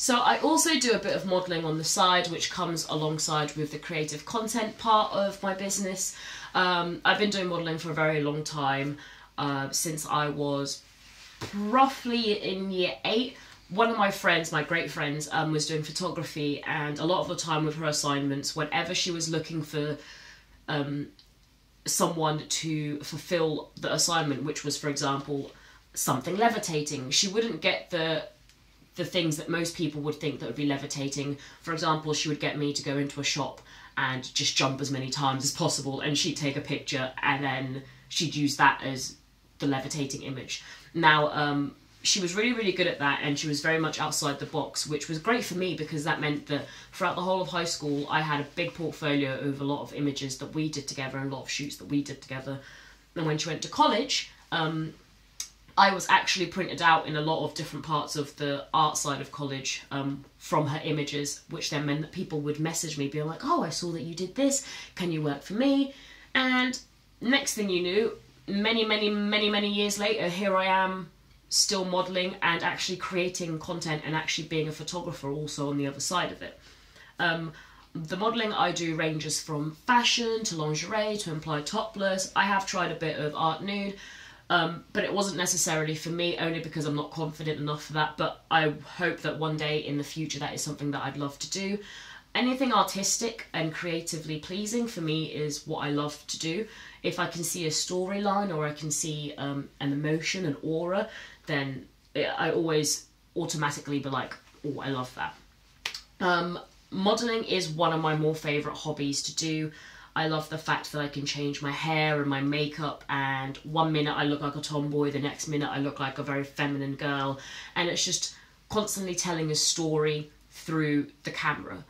So I also do a bit of modelling on the side, which comes alongside with the creative content part of my business. Um, I've been doing modelling for a very long time, uh, since I was roughly in year eight. One of my friends, my great friends, um, was doing photography, and a lot of the time with her assignments, whenever she was looking for um, someone to fulfill the assignment, which was, for example, something levitating, she wouldn't get the the things that most people would think that would be levitating. For example, she would get me to go into a shop and just jump as many times as possible, and she'd take a picture, and then she'd use that as the levitating image. Now, um, she was really, really good at that, and she was very much outside the box, which was great for me because that meant that throughout the whole of high school, I had a big portfolio of a lot of images that we did together and a lot of shoots that we did together. And when she went to college, um, I was actually printed out in a lot of different parts of the art side of college um, from her images, which then meant that people would message me, being like, "Oh, I saw that you did this. Can you work for me?" And next thing you knew, many, many, many, many years later, here I am still modeling and actually creating content and actually being a photographer also on the other side of it. Um, the modeling I do ranges from fashion to lingerie to implied topless. I have tried a bit of art nude, um, but it wasn't necessarily for me only because I'm not confident enough for that. But I hope that one day in the future that is something that I'd love to do. Anything artistic and creatively pleasing for me is what I love to do. If I can see a storyline or I can see um, an emotion, an aura, then I always automatically be like, oh, I love that. Um, modeling is one of my more favorite hobbies to do. I love the fact that I can change my hair and my makeup, and one minute I look like a tomboy, the next minute I look like a very feminine girl, and it's just constantly telling a story through the camera.